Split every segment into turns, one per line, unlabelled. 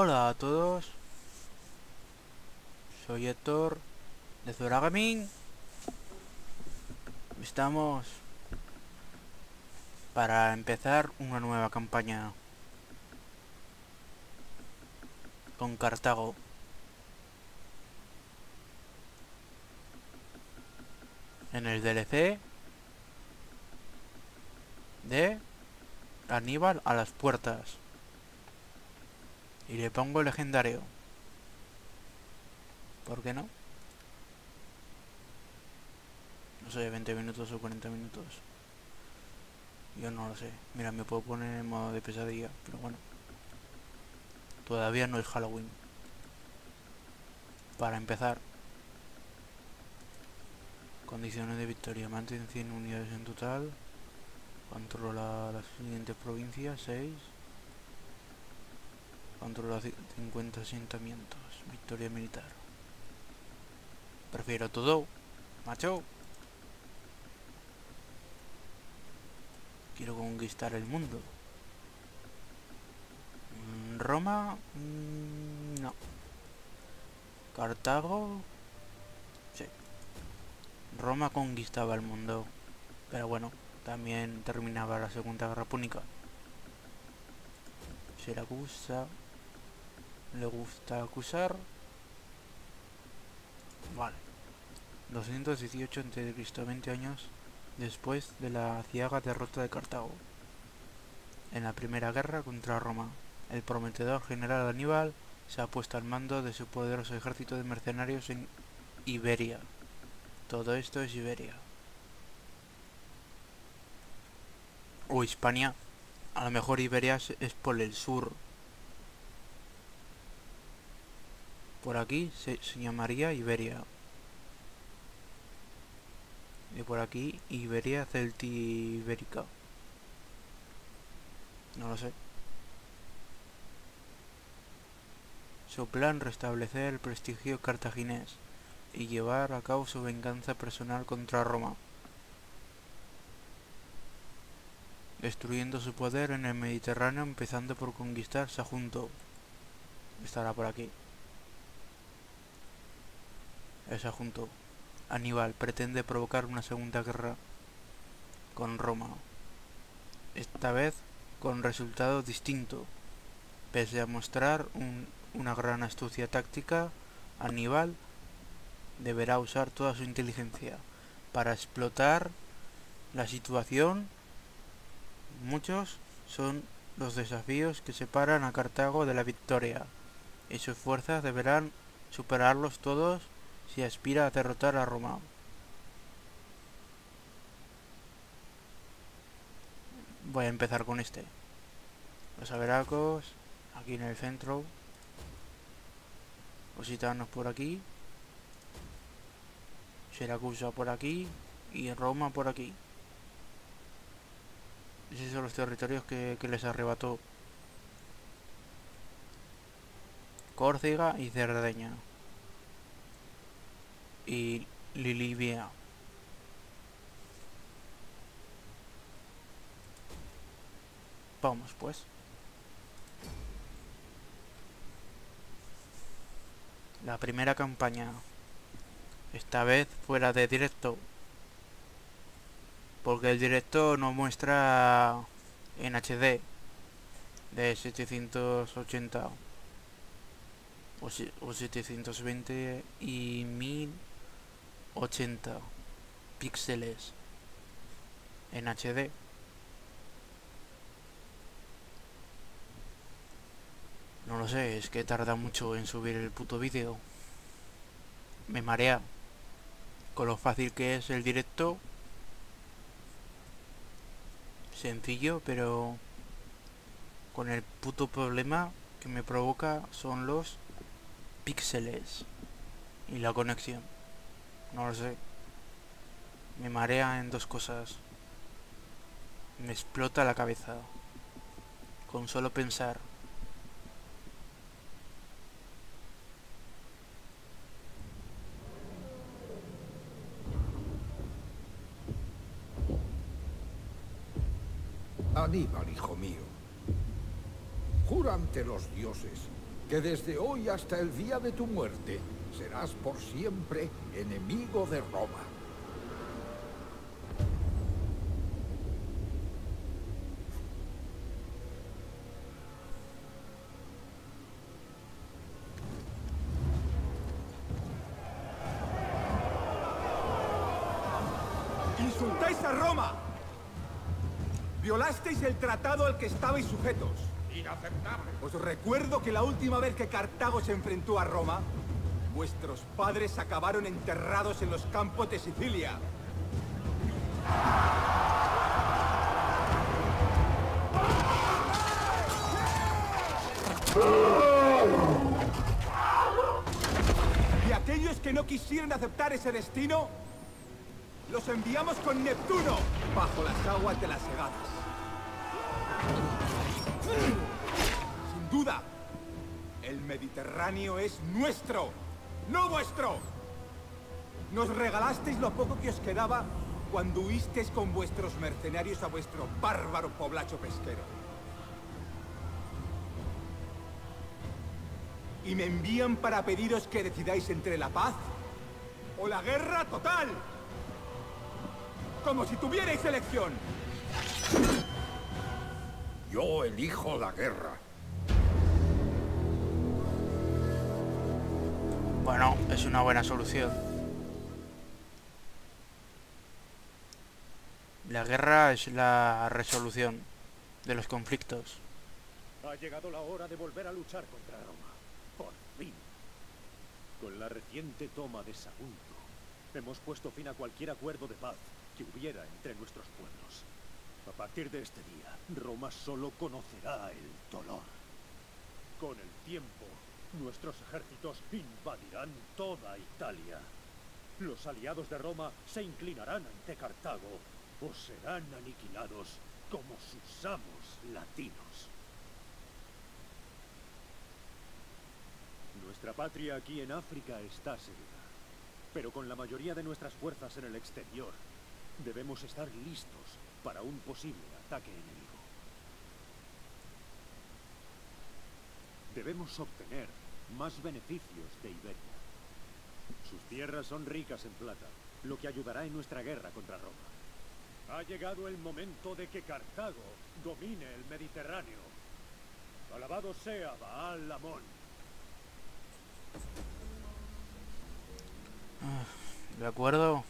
Hola a todos. Soy Héctor de Zora Gaming. Estamos para empezar una nueva campaña con Cartago. En el DLC de Aníbal a las puertas. Y le pongo legendario. ¿Por qué no? No sé, 20 minutos o 40 minutos. Yo no lo sé. Mira, me puedo poner en modo de pesadilla, pero bueno. Todavía no es Halloween. Para empezar. Condiciones de victoria. Mantén 100 unidades en total. Controla las siguientes provincias. 6. Controla 50 asentamientos. Victoria militar. Prefiero todo. Macho. Quiero conquistar el mundo. Mm, Roma... Mm, no. Cartago... Sí. Roma conquistaba el mundo. Pero bueno, también terminaba la Segunda Guerra Púnica. Siracusa... Le gusta acusar. Vale. 218 a.C., 20 años después de la ciaga derrota de Cartago. En la primera guerra contra Roma, el prometedor general Aníbal se ha puesto al mando de su poderoso ejército de mercenarios en Iberia. Todo esto es Iberia. O Hispania. A lo mejor Iberia es por el sur. Por aquí se, llamaría Iberia. Y por aquí Iberia Celtibérica. No lo sé. Su plan restablecer el prestigio cartaginés y llevar a cabo su venganza personal contra Roma. Destruyendo su poder en el Mediterráneo empezando por conquistar Sajunto. Estará por aquí. Es Sajunto. Aníbal pretende provocar una segunda guerra con Roma. Esta vez con resultado distinto. Pese a mostrar un, una gran astucia táctica, Aníbal deberá usar toda su inteligencia para explotar la situación. Muchos son los desafíos que separan a Cartago de la victoria, y sus fuerzas deberán superarlos todos si aspira a derrotar a Roma. Voy a empezar con este. Los averacos, aquí en el centro. Los por aquí. Siracusa por aquí. Y Roma por aquí. Esos son los territorios que, que les arrebató Córcega y Cerdeña y Lilibia. Vamos pues. La primera campaña. Esta vez fuera de directo. Porque el directo no muestra en HD de 780 o, 720 y 1000 80 píxeles en HD. No lo sé, es que tarda mucho en subir el puto vídeo. Me marea. Con lo fácil que es el directo. Sencillo, pero... Con el puto problema que me provoca son los píxeles y la conexión. No lo sé. Me marea en dos cosas. Me explota la cabeza. Con solo pensar.
Aníbal, hijo mío. Jura ante los dioses que desde hoy hasta el día de tu muerte serás por siempre enemigo de Roma.
¡Insultáis a Roma! Violasteis el tratado al que estabais sujetos.
Inaceptable.
Os recuerdo que la última vez que Cartago se enfrentó a Roma, vuestros padres acabaron enterrados en los campos de Sicilia. Y aquellos que no quisieron aceptar ese destino, los enviamos con Neptuno bajo las aguas de las segadas. Sin duda, el Mediterráneo es nuestro, no vuestro. Nos regalasteis lo poco que os quedaba cuando huisteis con vuestros mercenarios a vuestro bárbaro poblacho pesquero. Y me envían para pediros que decidáis entre la paz o la guerra total. Como si tuvierais elección.
Yo elijo la guerra.
Bueno, es una buena solución. La guerra es la resolución de los conflictos.
Ha llegado la hora de volver a luchar contra Roma. Por fin. Con la reciente toma de Sagunto, hemos puesto fin a cualquier acuerdo de paz que hubiera entre nuestros pueblos. A partir de este día, Roma solo conocerá el dolor. Con el tiempo, nuestros ejércitos invadirán toda Italia. Los aliados de Roma se inclinarán ante Cartago o serán aniquilados como sus amos latinos. Nuestra patria aquí en África está segura, pero con la mayoría de nuestras fuerzas en el exterior, debemos estar listos para un posible ataque enemigo. Debemos obtener más beneficios de Iberia. Sus tierras son ricas en plata, lo que ayudará en nuestra guerra contra Roma. Ha llegado el momento de que Cartago domine el Mediterráneo. Alabado sea Baal Amón.
¿De acuerdo?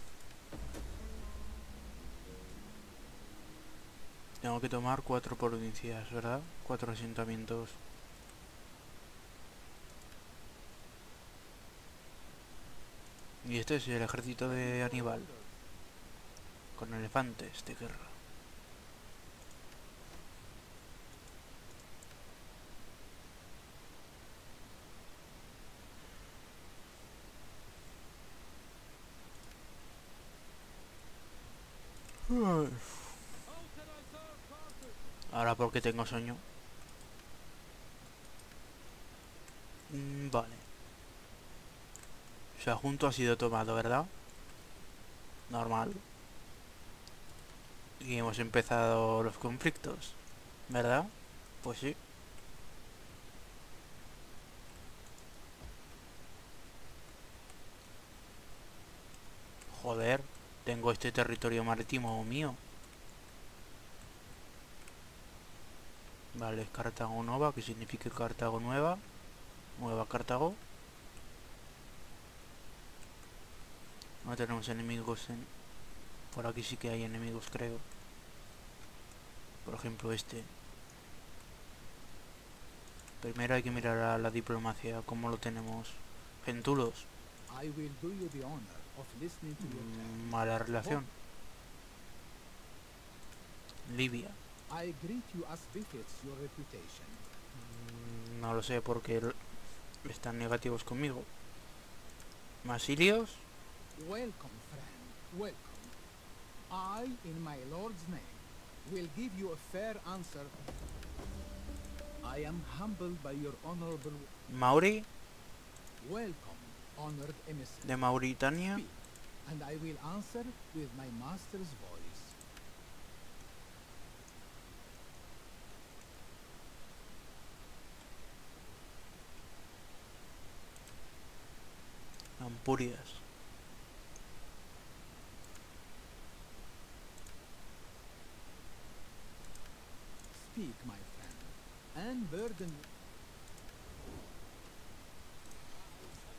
Tengo que tomar cuatro provincias, ¿verdad? Cuatro asentamientos. Y este es el ejército de Aníbal. Con elefantes de guerra. Ahora porque tengo sueño. Mm, vale. O sea, junto ha sido tomado, ¿verdad? Normal. Y hemos empezado los conflictos, ¿verdad? Pues sí. Joder, tengo este territorio marítimo mío. Vale, Cartago Nova, que significa Cartago Nueva. Nueva Cartago. No tenemos enemigos en... Por aquí sí que hay enemigos, creo. Por ejemplo, este. Primero hay que mirar a la diplomacia, cómo lo tenemos. Gentulos. Mm, Mala relación. Libia.
Your reputation.
Mm, No lo sé porque están negativos conmigo. Masilios.
Welcome, friend. Welcome. I, in my lord's name, will give you a fair answer. I am humbled by your honorable...
Maori?
Welcome, honored emissary.
De Mauritania?
And I will answer with my master's voice. Ampurias.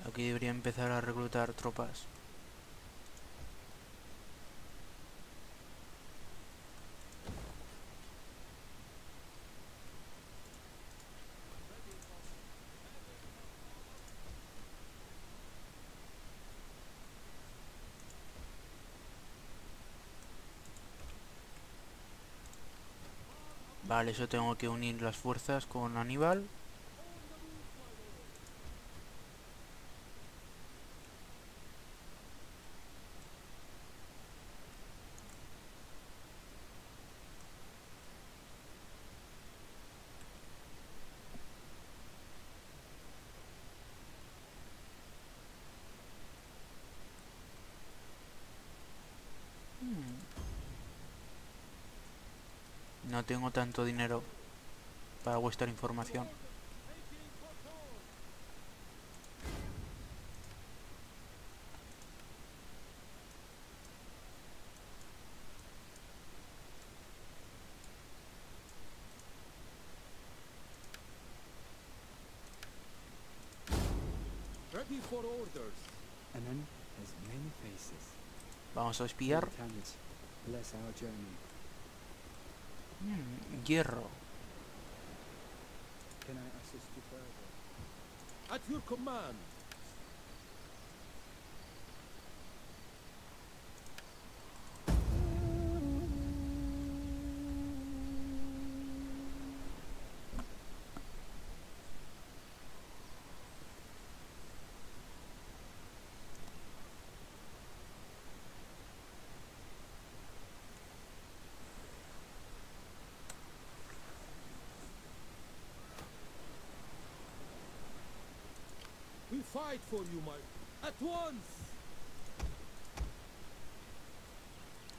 Aquí debería empezar a reclutar tropas. Vale, eso tengo que unir las fuerzas con Aníbal. No tengo tanto dinero para vuestra información.
ready for orders.
Anan has many faces.
Vamos a espiar. Mm, hierro.
Can I assist you further?
At your command. Fight for you, my... At once!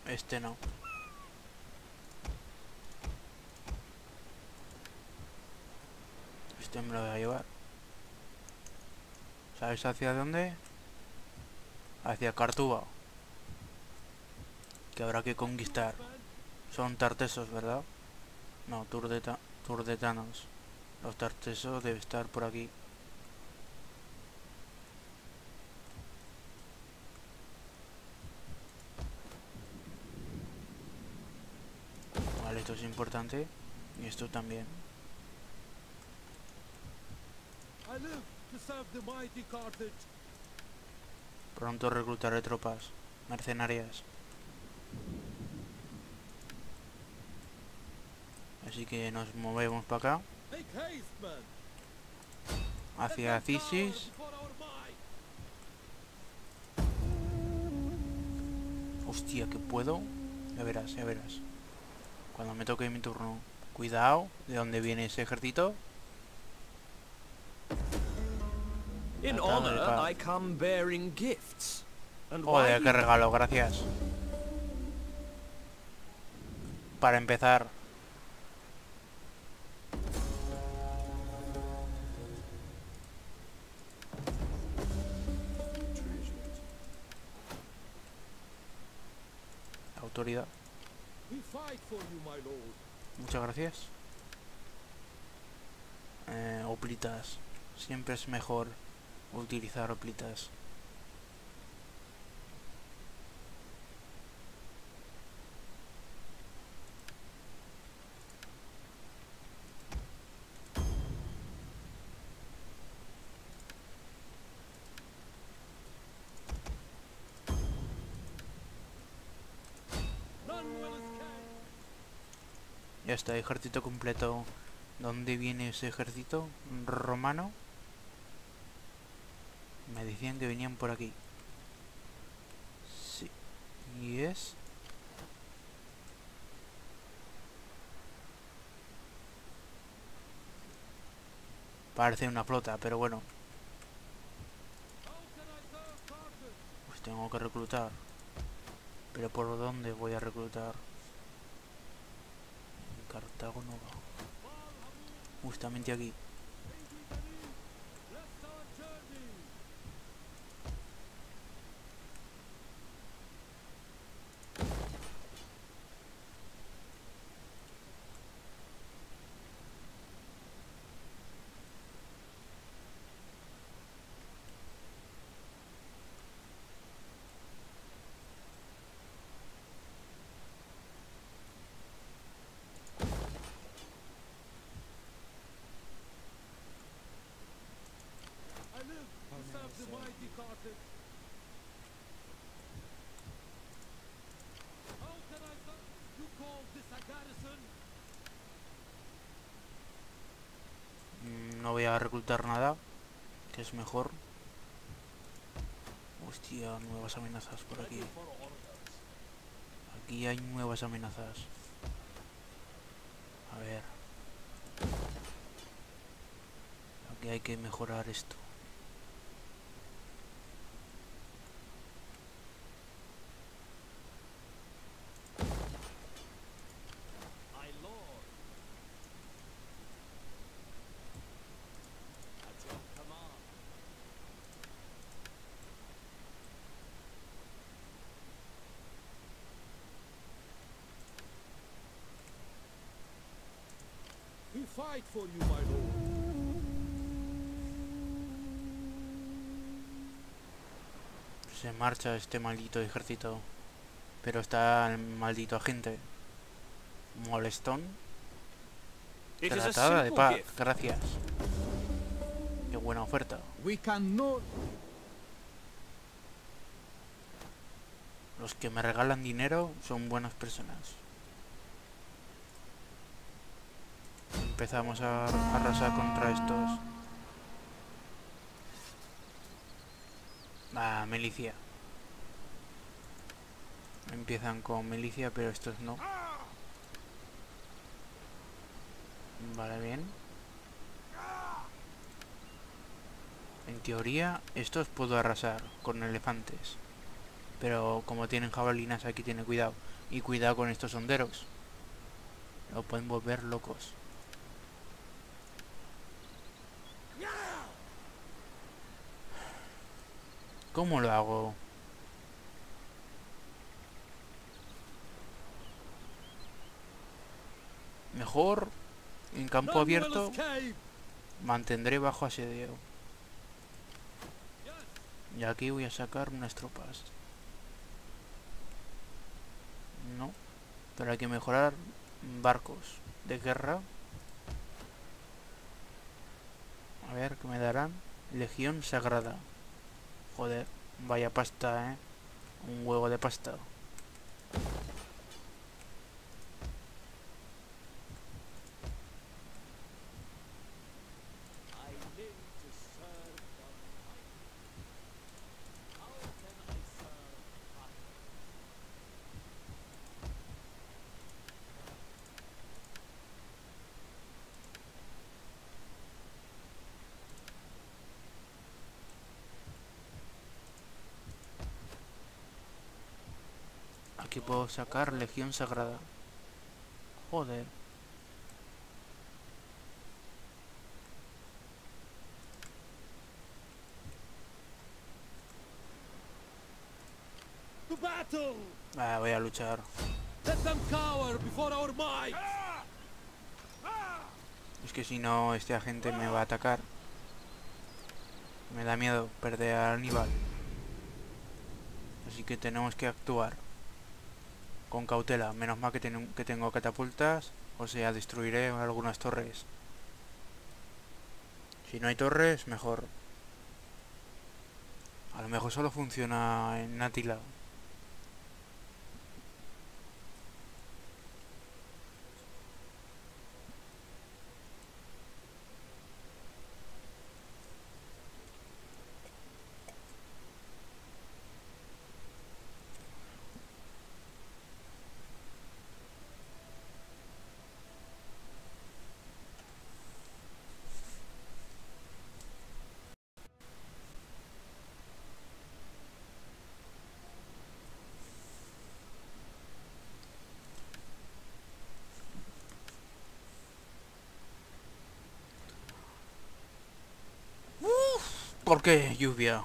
Este no. Este me lo voy a llevar. ¿Sabes hacia dónde? Hacia Cartuba. Que habrá que conquistar. Son tartesos, ¿verdad? No, turdeta turdetanos. Los tartesos debe estar por aquí. Vale, esto es importante. Y esto también. Pronto reclutaré tropas mercenarias. Así que nos movemos para acá, hacia Cisis. Hostia, que puedo. Ya verás, ya verás. Cuando me toque mi turno. Cuidado, ¿de dónde viene ese ejército?
In honor,
paz.
I come bearing gifts. And
Joder, qué regalo, gracias. Para empezar. Muchas gracias. Eh, oplitas. Siempre es mejor utilizar oplitas.
None will escape.
Ya está, ejército completo. ¿Dónde viene ese ejército romano? Me decían que venían por aquí. Sí. Y es... Parece una flota, pero bueno. Pues tengo que reclutar. Pero ¿por dónde voy a reclutar? Cartago no va. Justamente aquí.
Bless our journey.
serve the mighty Carthage. How can I serve? You call this a garrison?
Mm, No voy a reclutar nada, que es mejor. Hostia, nuevas amenazas por aquí. Aquí hay nuevas amenazas. A ver. Aquí hay que mejorar esto.
My lord. At your command.
We fight for you, my lord.
Se marcha este maldito ejército. Pero está el maldito agente. Molestón. Tratada de paz. Gracias. Qué buena oferta.
We cannot.
Los que me regalan dinero son buenas personas. Empezamos a arrasar contra estos. Ah, milicia. Empiezan con milicia, pero estos no. Vale, bien. En teoría, estos puedo arrasar con elefantes. Pero como tienen jabalinas aquí tiene cuidado. Y cuidado con estos honderos. Lo pueden volver locos. ¿Cómo lo hago? Mejor en campo abierto mantendré bajo asedio. Y aquí voy a sacar unas tropas. No. Pero hay que mejorar barcos de guerra. A ver, ¿qué me darán? Legión Sagrada. Joder, vaya pasta, ¿eh? Un huevo de pasta.
I live to serve the mighty. How can I serve Carthage?
Aquí puedo sacar Legión Sagrada. Joder. Ah, voy a luchar. Es que si no, este agente me va a atacar. Me da miedo perder a Aníbal. Así que tenemos que actuar. Con cautela. Menos mal que, que tengo catapultas. O sea, destruiré algunas torres. Si no hay torres, mejor. A lo mejor solo funciona en Atila. ¿Por qué lluvia?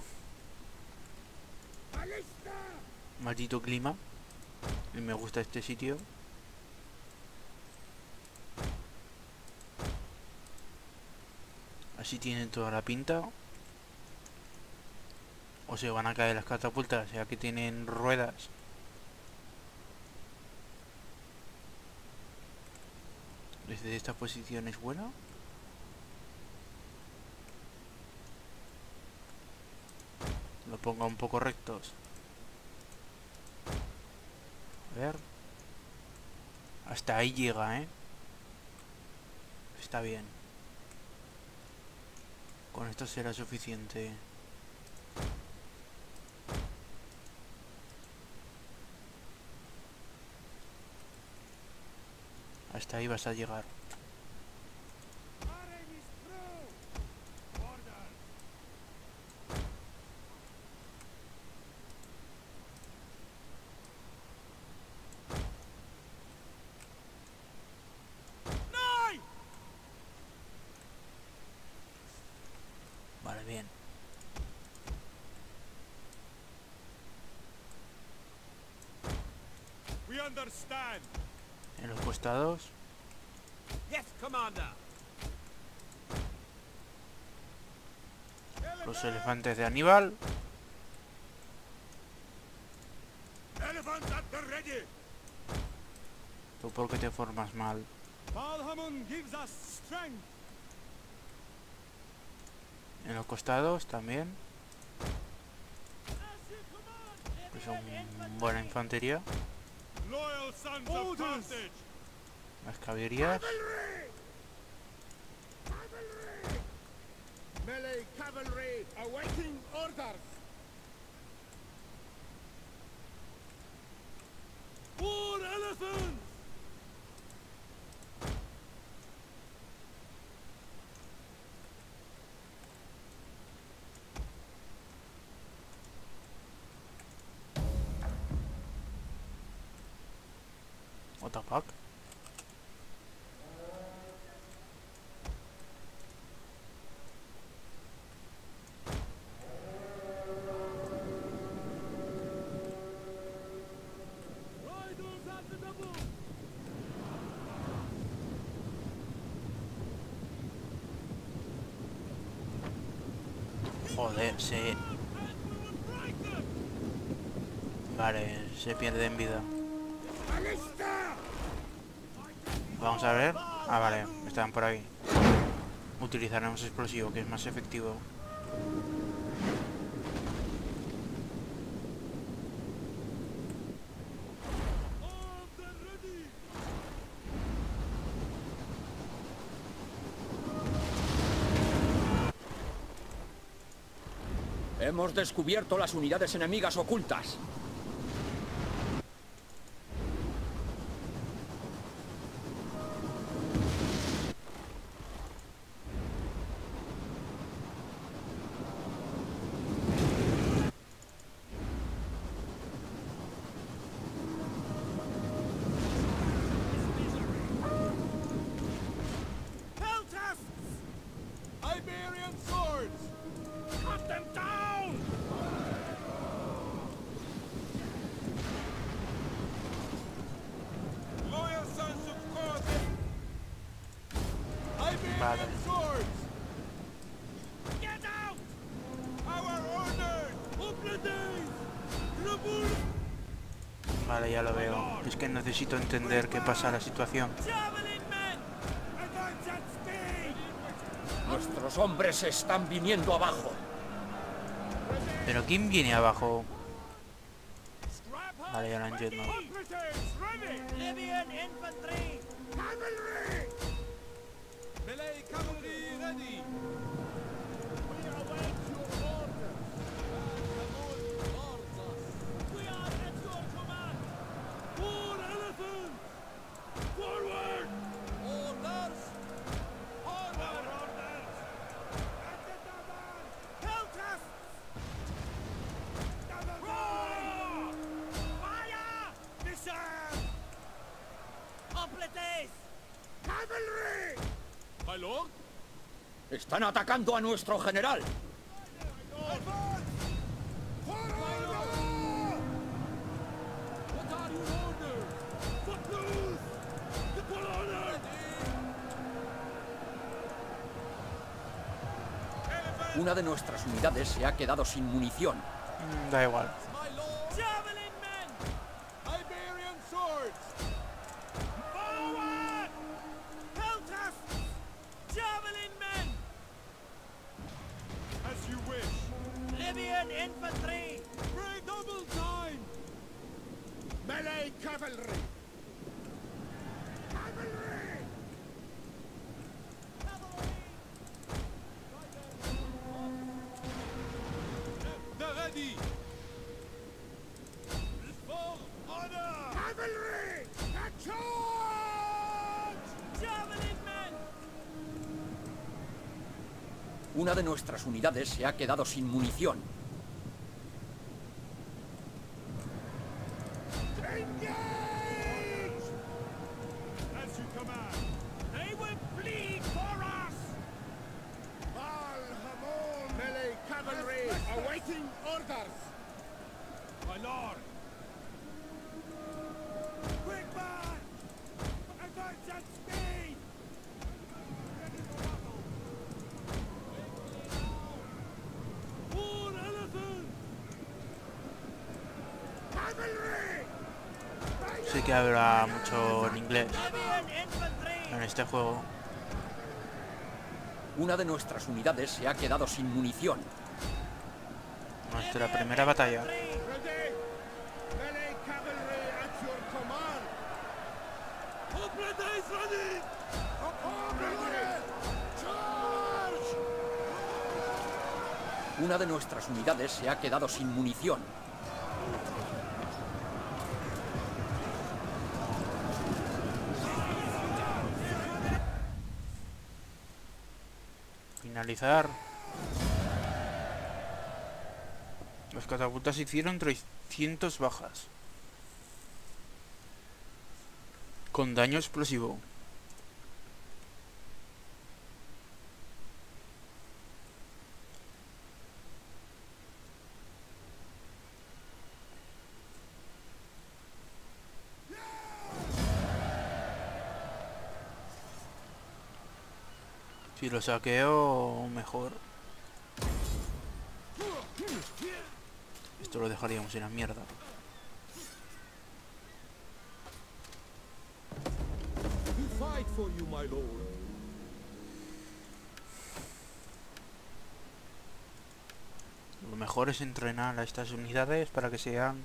Maldito clima. Y me gusta este sitio. Así tienen toda la pinta. O se van a caer las catapultas, ya que tienen ruedas. Desde esta posición es buena. Ponga un poco rectos. A ver. Hasta ahí llega, ¿eh? Está bien. Con esto será suficiente. Hasta ahí vas a llegar. Vale, bien.
We understand.
En los costados.
Yes, Commander.
Los elefantes de Aníbal. ¿Tú por qué te formas mal? En los costados también. Que son buena infantería.
Loyal sons of Carthage.
Las caballerías.
Melee cavalry awaiting orders.
What the fuck? Joder, se... Vale, se pierde en vida. Vamos a ver. Ah, vale, están por ahí. Utilizaremos explosivo, que es más efectivo.
Hemos descubierto las unidades enemigas ocultas.
Necesito entender qué pasa la situación.
Nuestros hombres están viniendo abajo.
Pero ¿quién viene abajo? Vale, ya lo entiendo.
A nuestro general. Una de nuestras unidades se ha quedado sin munición.
Da igual.
Infantry!
Double time!
Melee cavalry!
Una de nuestras unidades se ha quedado sin munición.
Habla mucho en inglés en este juego.
Una de nuestras unidades se ha quedado sin munición.
Nuestra primera batalla.
Una de nuestras unidades se ha quedado sin munición.
Finalizar. Las catapultas hicieron 300 bajas. Con daño explosivo. Si lo saqueo, mejor. Esto lo dejaríamos en la mierda. Lo mejor es entrenar a estas unidades para que sean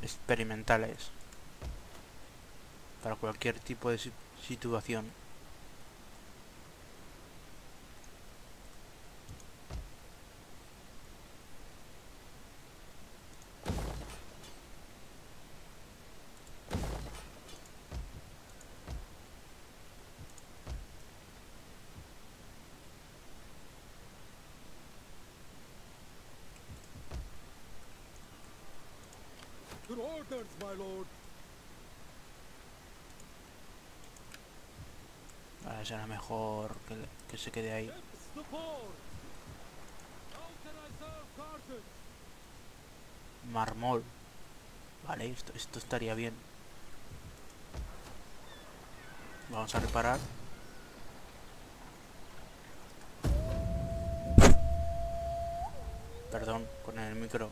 experimentales. Para cualquier tipo de si- situación.
Your
Ahora será mejor que, que se quede ahí. Marmol. Vale, esto, esto estaría bien. Vamos a reparar. Perdón, con el micro.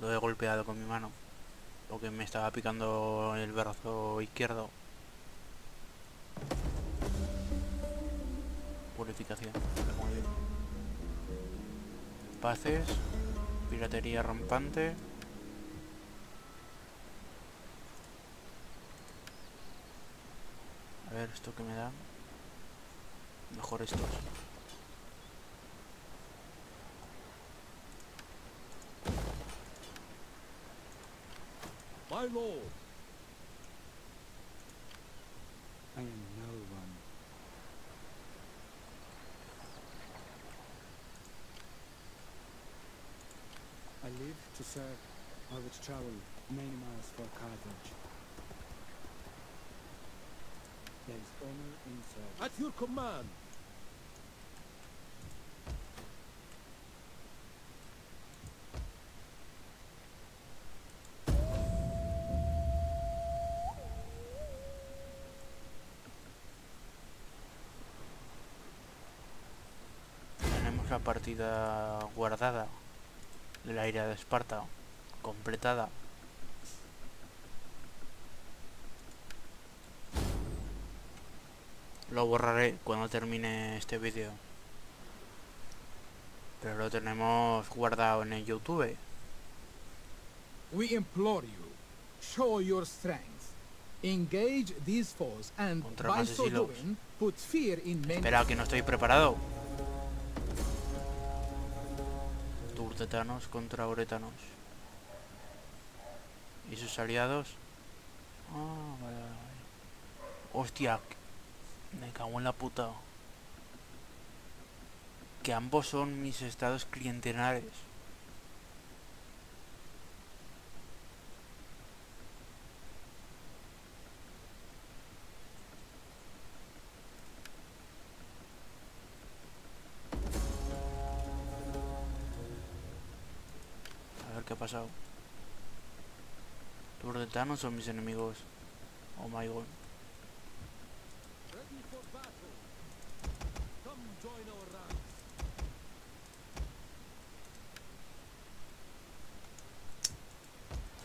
Lo he golpeado con mi mano. Porque me estaba picando el brazo izquierdo. Purificación. Muy bien. Paces. Piratería rampante. A ver, ¿esto que me da? Mejor estos.
My lord.
I am no one. I live to serve. I would travel many miles for Carthage. There is honor in service.
At your command.
Partida guardada de la ira de Esparta completada. Lo borraré cuando termine este vídeo Pero lo tenemos guardado en el YouTube.
We implore you, show your strength. Engage these foes and
Contra
by so doing, put fear in many.
Espera, que no estoy preparado. Thanos contra Oretanos. ¿Y sus aliados? Ah. Hostia, me cago en la puta. Que ambos son mis estados clientelares. Pasado. Son mis enemigos. Oh my god.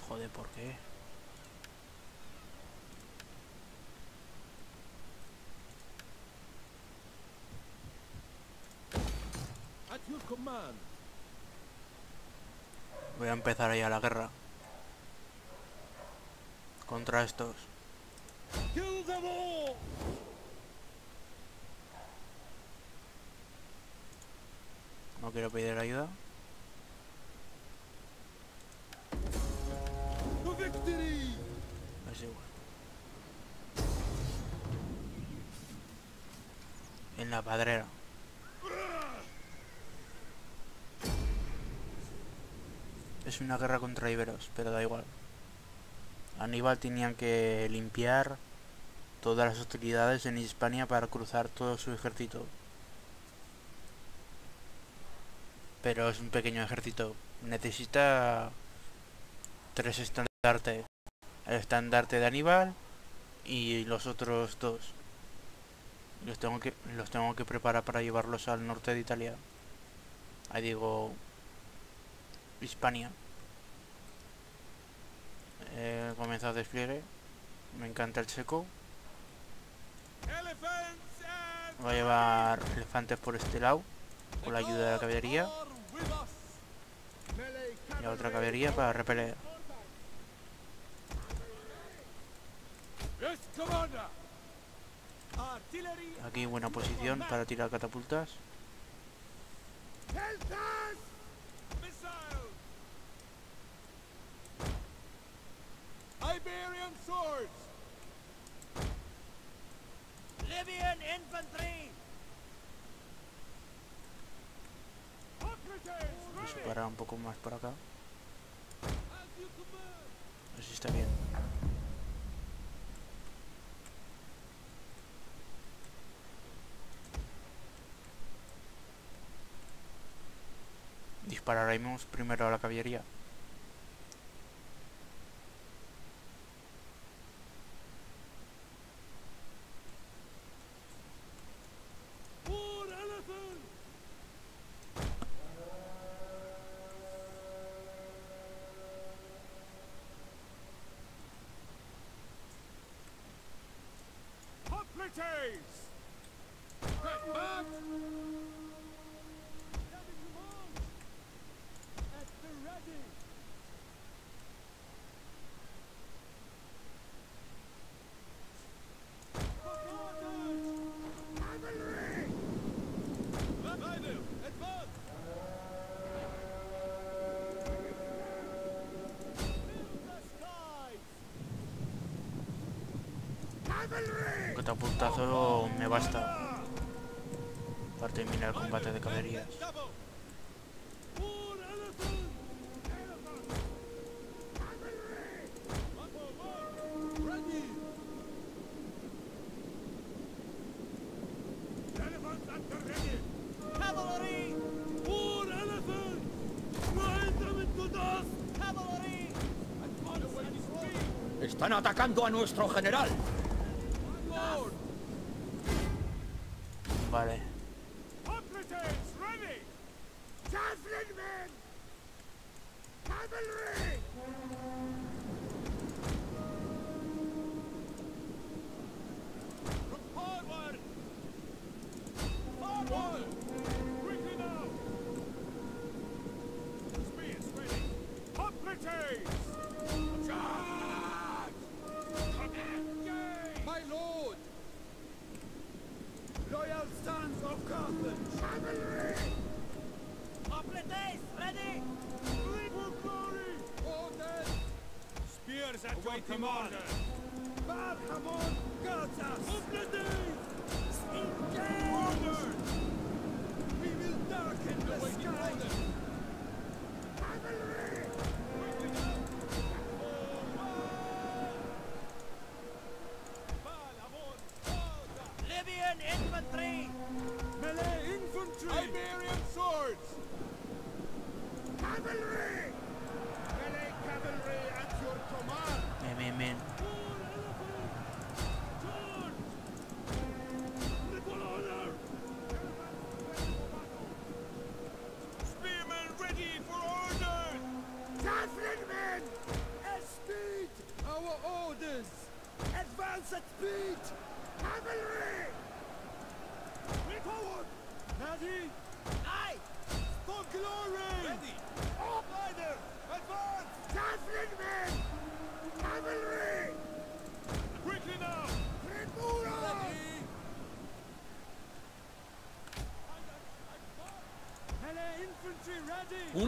Joder, ¿por qué?
At your command.
Voy a empezar ahí la guerra. Contra estos. No quiero pedir ayuda. Es igual. En la padrera. Es una guerra contra iberos, pero da igual. Aníbal tenía que limpiar todas las hostilidades en Hispania para cruzar todo su ejército. Pero es un pequeño ejército. Necesita tres estandartes. El estandarte de Aníbal y los otros dos. Los tengo que los tengo que preparar para llevarlos al norte de Italia. Ahí digo Hispania. He comenzado despliegue. Me encanta el seco. Voy a llevar elefantes por este lado. Con la ayuda de la caballería. Y a otra caballería para repeler. Aquí buena posición para tirar catapultas.
Iberian swords. Libyan infantry.
A un poco más por acá.
you command.
Así está bien. Dispararemos primero a la caballería. Basta para terminar el combate de caballerías.
Double! For elephant! One for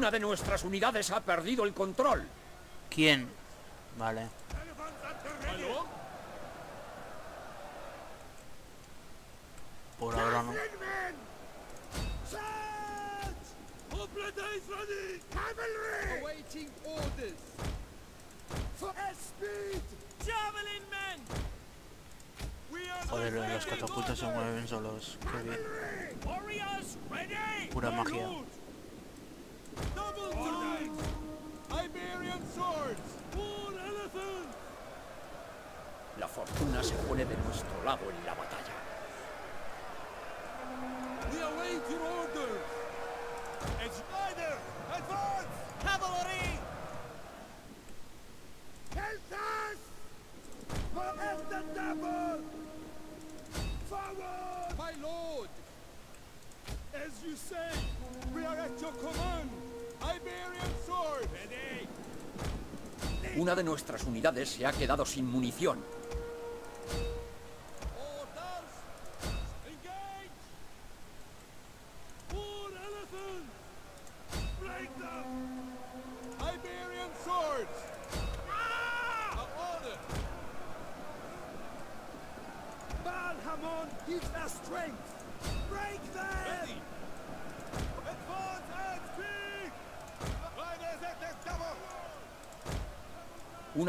Una de nuestras unidades ha perdido el control.
¿Quién? Vale. se
ha quedado sin munición.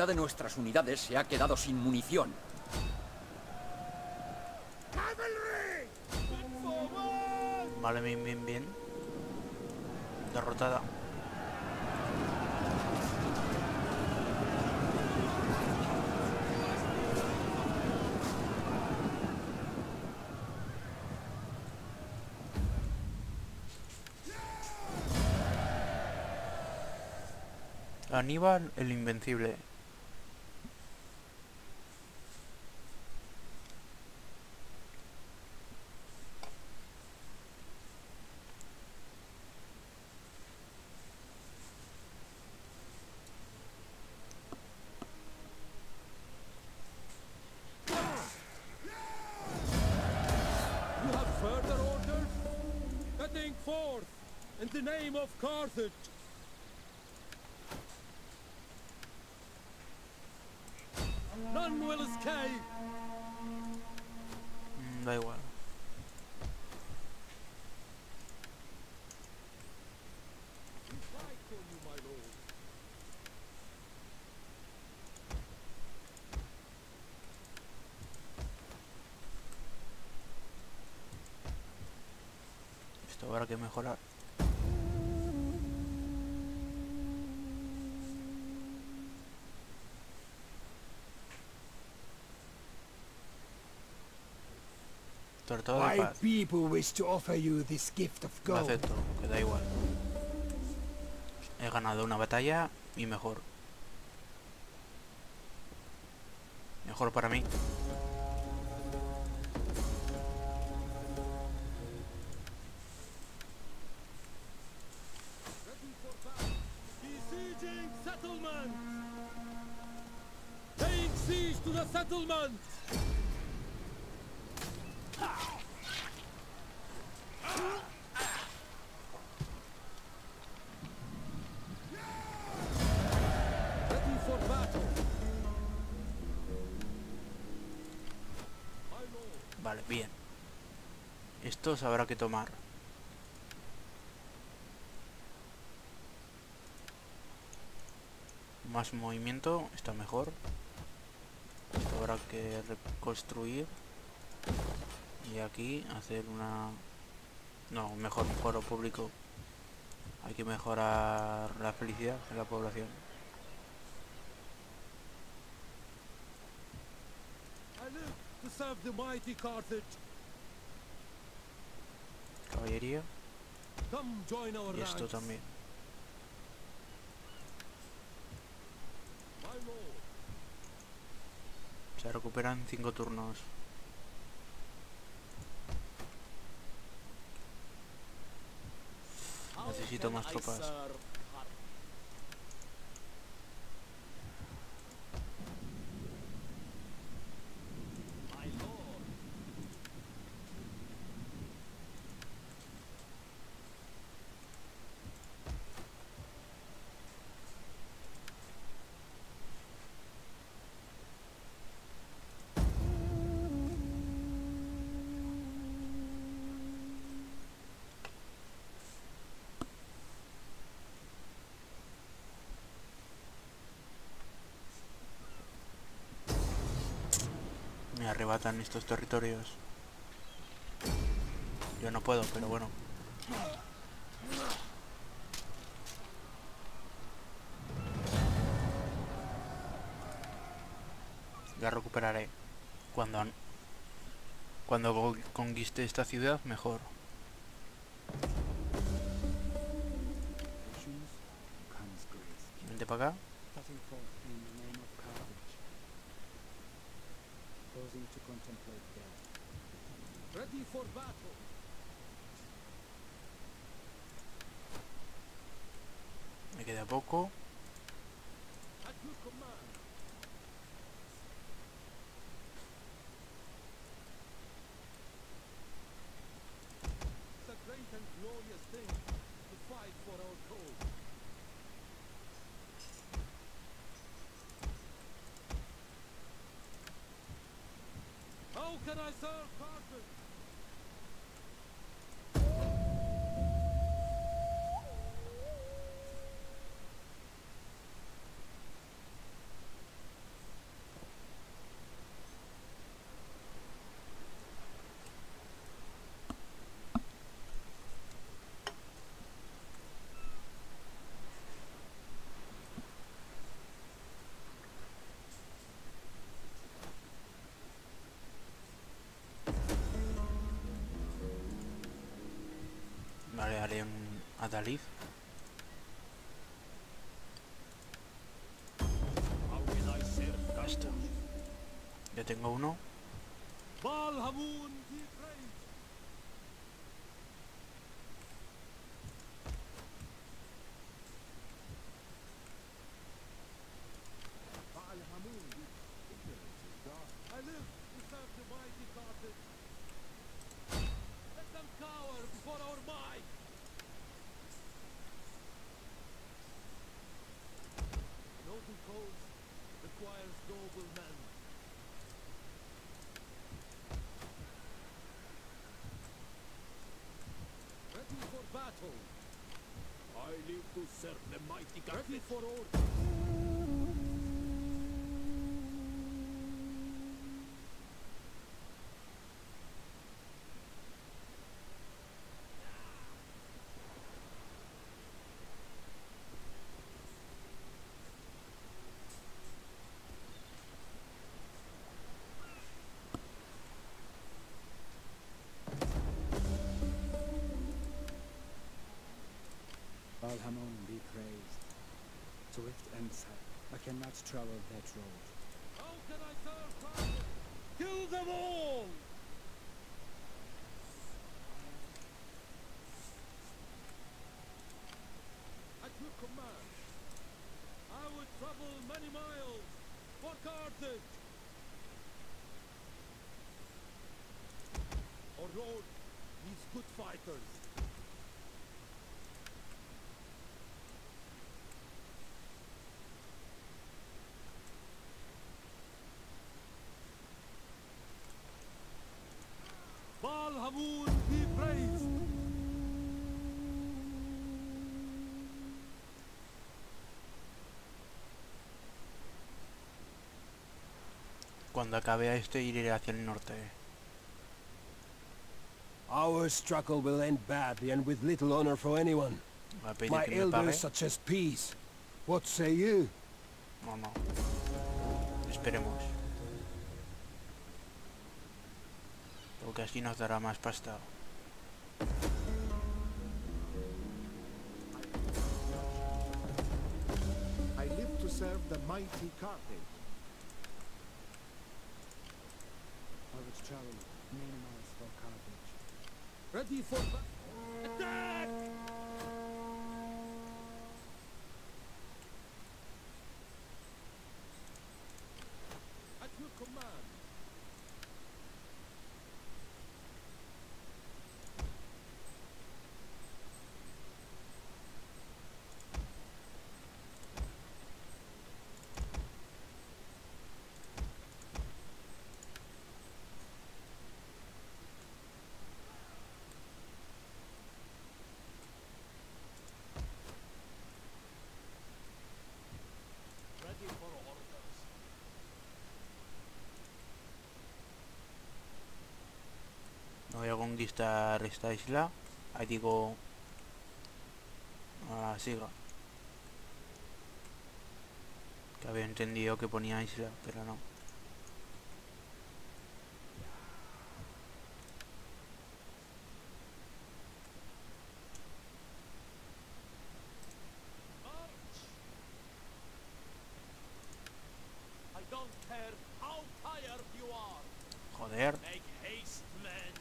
De nuestras unidades se ha quedado sin munición.
Vale, bien, bien, bien. Derrotada. Aníbal el Invencible.
name of Carthage! None will escape!
Mm, da igual. Esto habrá que mejorar.
doctor,
todo
people wish to offer you this gift of gold.
Acepto, que da igual. He ganado una batalla y mejor. Mejor para mí. Habrá que tomar. Más movimiento, está mejor. Habrá que reconstruir. Y aquí hacer una... No, mejor, foro público. Hay que mejorar la felicidad de la población. Caballería. Y esto también. Se recuperan cinco turnos. Necesito más tropas. Me arrebatan estos territorios. Yo no puedo, pero bueno. Ya recuperaré. Cuando an- cuando co- conquiste esta ciudad, mejor. myself! Un Adalid.
I live to serve the mighty. Ready for order.
Balhamon be praised. Swift and sad, I cannot travel that road.
How can I serve Carthage? Kill them all! At your command. I would travel many miles for Carthage. Our lord needs good fighters.
Cuando acabe esto iré hacia el norte.
Our struggle will end badly and with little honor for anyone.
Voy a pedir
My
que me pague.
elders suggest peace. What say you?
No, no. Esperemos. Porque así nos dará más pasta.
I live to serve the mighty Carthage.
Harvard's travel many miles for Carthage.
Ready for ba- attack! At your command. Ready for orders.
No voy a conquistar esta isla. Ahí digo... A la siga. Que había entendido que ponía isla, pero no.
I don't care how tired you are.
Joder.
Make haste, men.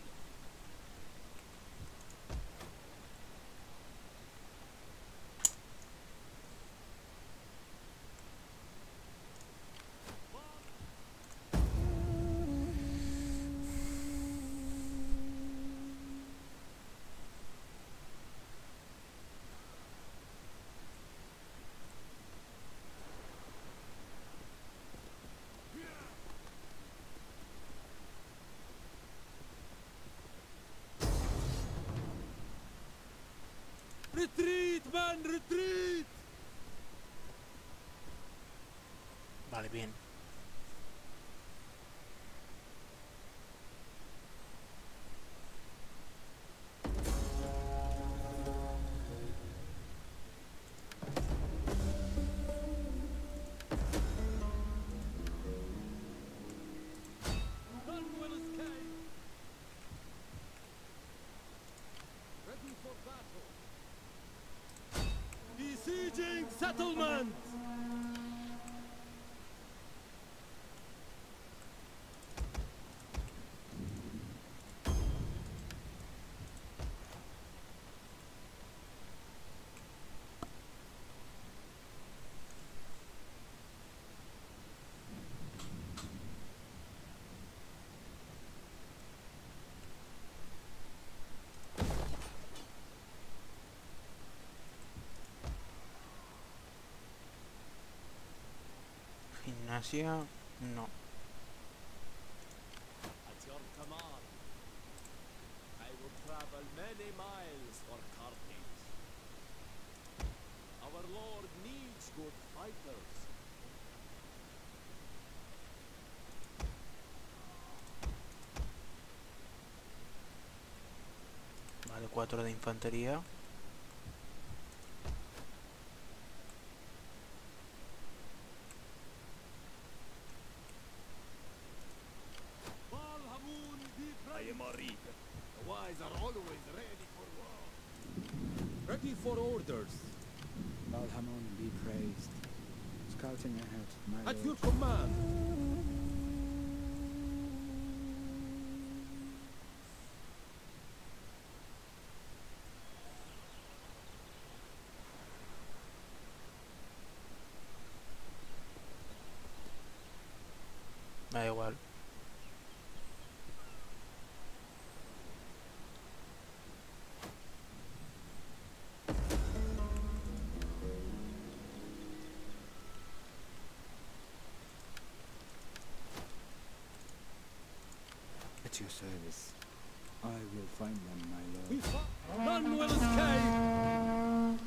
Retreat, man, retreat!
Vale, bien.
Settlement! Good fighters.
Vale, cuatro de infantería.
Scouting ahead,
At your command.
Your service. I will find them, my lord.
None will escape!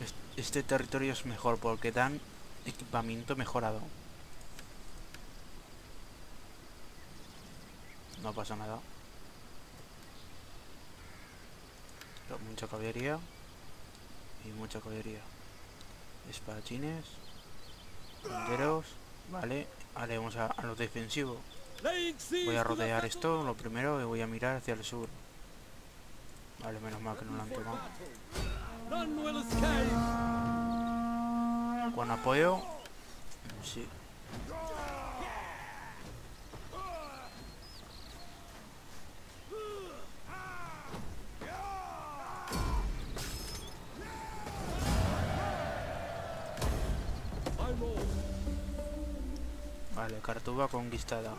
Es- Este territorio es mejor porque dan equipamiento mejorado. No pasa nada. Pero mucha caballería. Y mucha caballería. Espadachines. Banderos. Vale. Ahora vamos a, a lo defensivo. Voy a rodear esto, lo primero, y voy a mirar hacia el sur. Vale, menos mal que no lo han tomado. Con apoyo. Sí. Cartuba conquistada.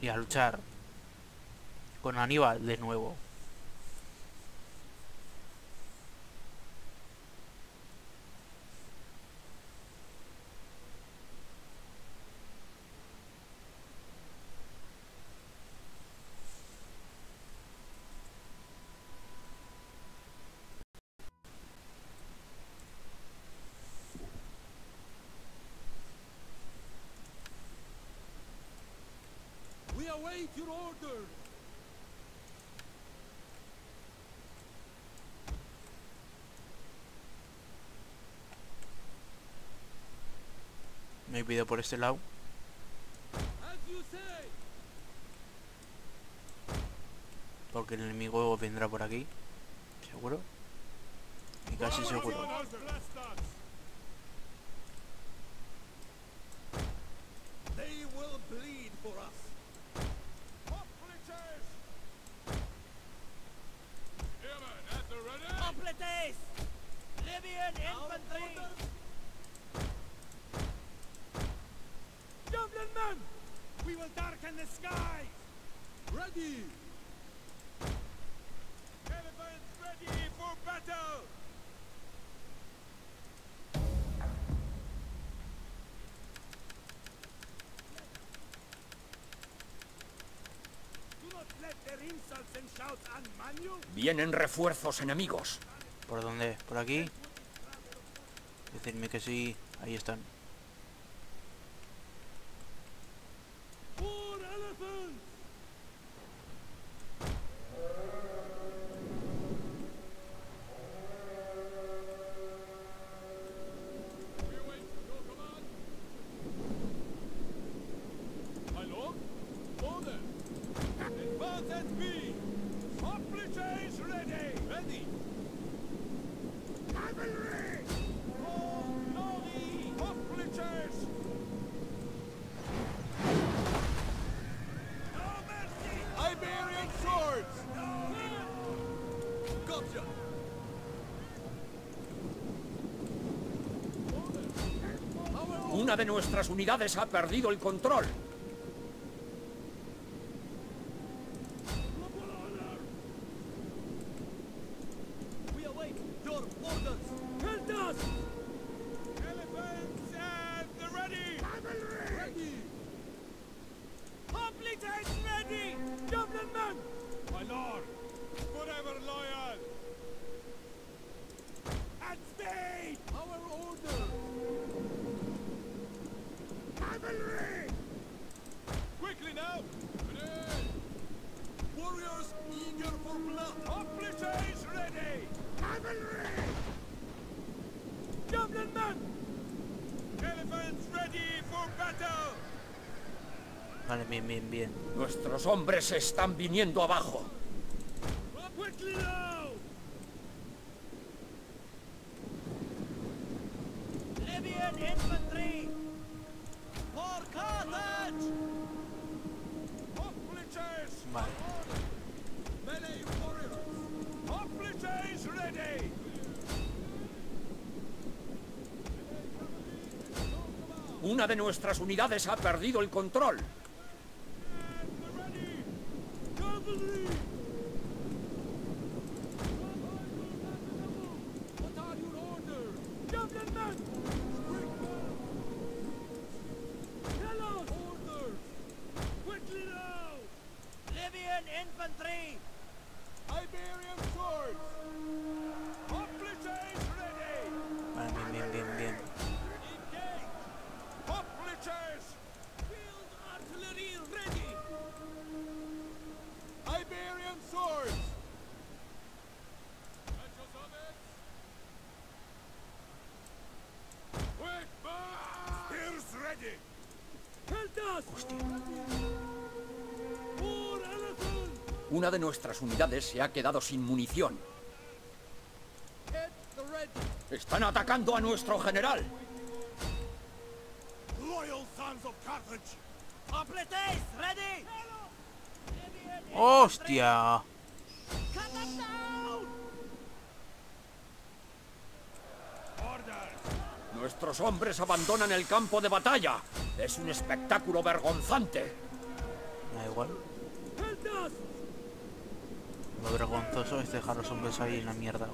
Y a luchar. Con Aníbal de nuevo.
Await your
Me pido por este lado. Porque el enemigo vendrá por aquí. ¿Seguro? Y casi seguro.
Libyan infantry!
Vienen refuerzos enemigos.
¿Por dónde? ¿Por aquí? Decidme que sí. Ahí están.
For elephants! We await your command. My lord, order. Advance at speed. Supplies ready. Ready. Cavalry. For glory. Supplies. No mercy. Iberian swords. Gotcha.
Una de nuestras unidades ha perdido el control. Nuestros hombres se están viniendo abajo.
Una de nuestras unidades ha perdido el control. De nuestras unidades se ha quedado sin munición. Están atacando a nuestro general.
¡Hostia!
Nuestros hombres abandonan el campo de batalla. Es un espectáculo vergonzante.
Da igual. Lo vergonzoso es dejar a los hombres ahí en la mierda.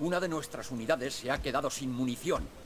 Una de nuestras unidades se ha quedado sin munición.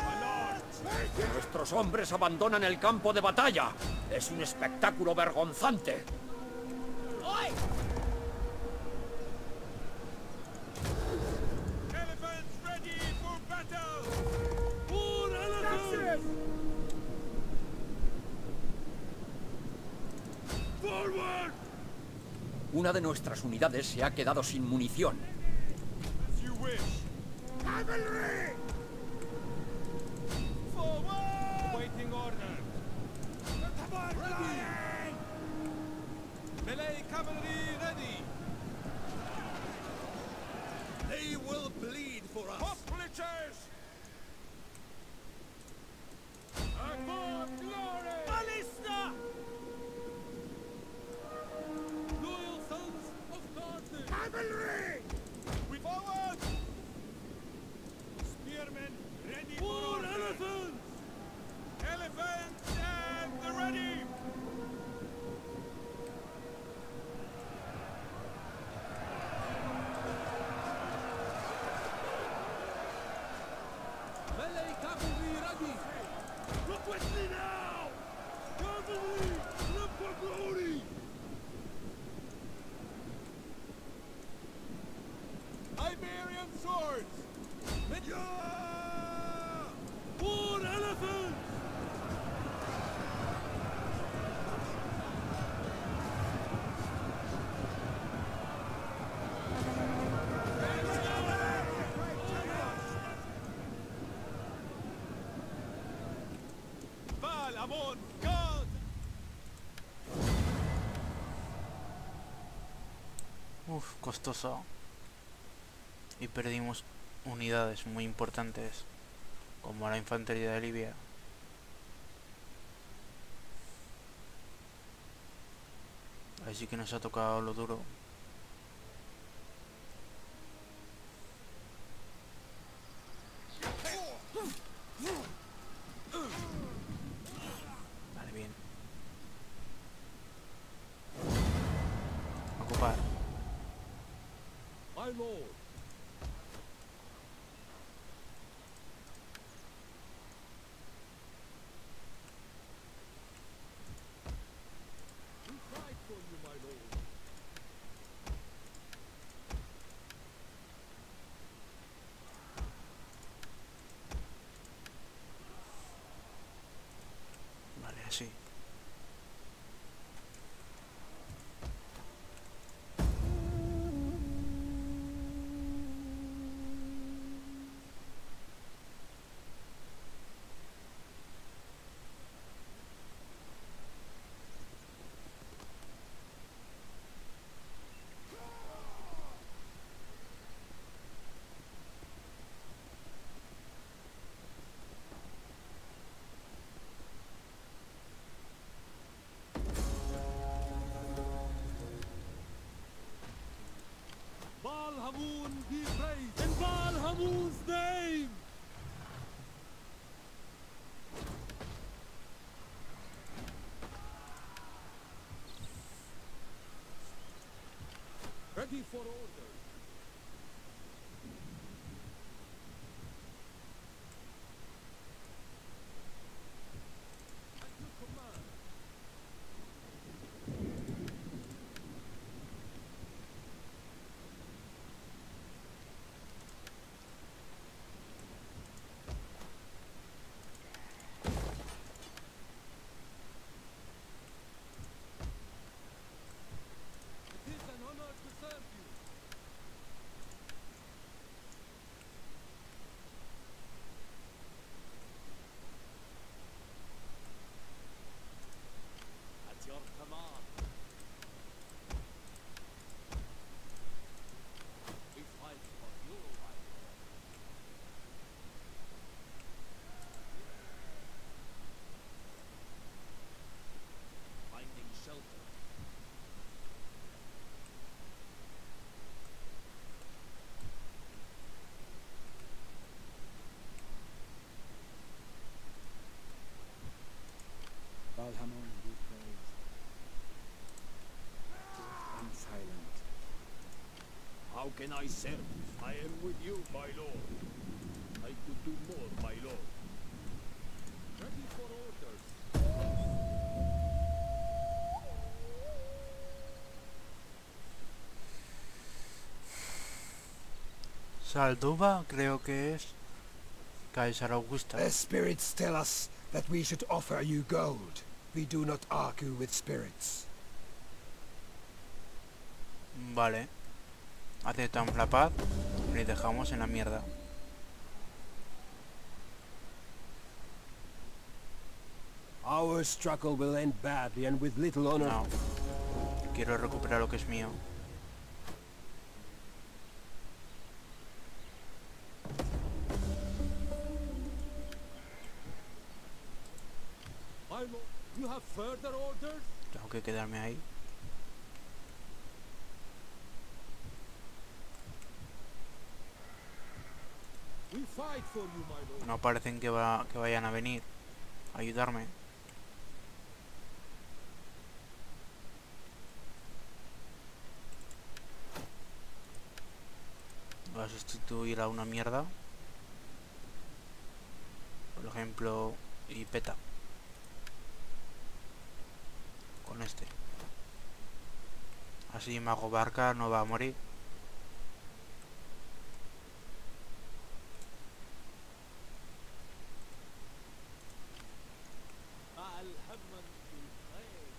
Nuestros hombres abandonan el campo de batalla. Es un espectáculo vergonzante. Una de nuestras unidades se ha quedado sin munición.
Uf, costoso. Y perdimos unidades muy importantes, como la infantería de Libia. Ahí sí que nos ha tocado lo duro.
In Balhamun's name! Ready for orders. At your command. It is an honor to serve you.
At your command. We fight for you, my lord. Finding shelter.
Balhamon be praised. And silent.
How can I serve? I am with you, my lord. I could do more, my lord. Ready for orders.
Salduba creo que es Kaiser Augusta.
The spirits tell us that we should offer you gold. We do not argue with spirits.
Vale. Aceptamos la paz y le dejamos en la mierda.
Our struggle will end badly and with little honor.
No. Quiero recuperar lo que es mío. Tengo que quedarme ahí.
We fight for you, my lord.
No parecen que, va, que vayan a venir a ayudarme. Voy a sustituir a una mierda. Por ejemplo, y peta. Con este. Así Mago Barca no va a morir.
Balhamun be praised.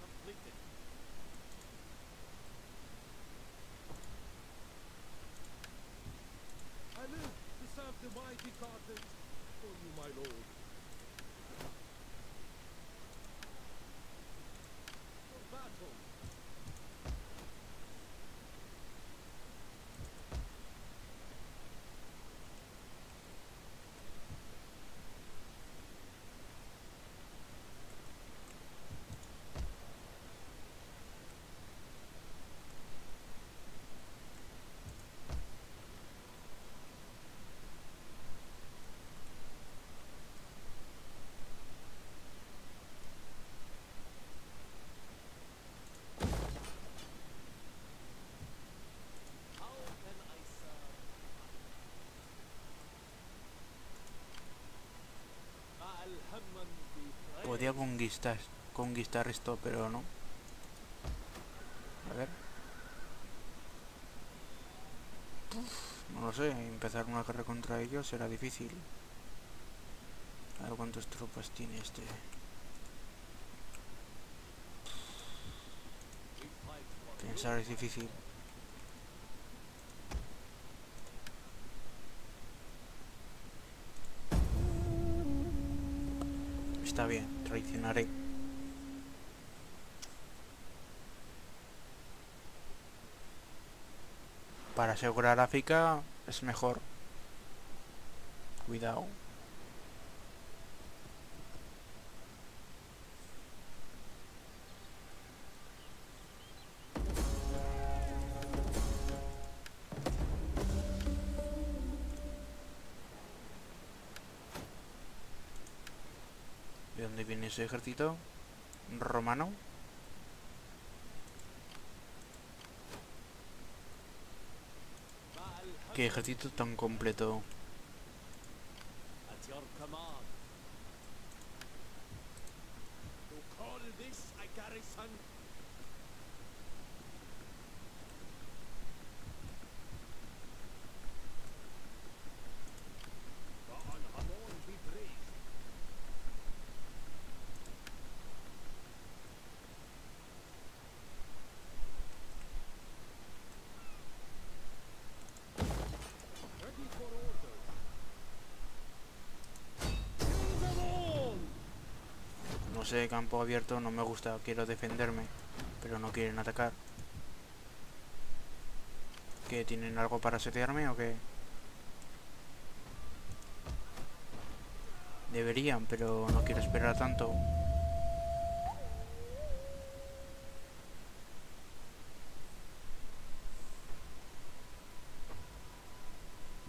Completed.
I live to serve the mighty Carthage.
for you, my lord. For battle.
How can I serve? Ma'al hamman bi
Podía conquistar, conquistar esto, pero no. A ver. Uf, no lo sé, empezar una guerra contra ellos será difícil. A ver cuántas tropas tiene este. Pensar es difícil. Para asegurar África es mejor. Cuidado. Ese ejército? ¿Romano? ¿Qué ejército tan completo?
At your command. To call this a garrison?
Baal Hamon be praised. Ready for orders. Kill them all!
Sé, campo abierto no me gusta, quiero defenderme, pero no quieren atacar. ¿Qué, tienen algo para asediarme o qué? Deberían, pero no quiero esperar tanto.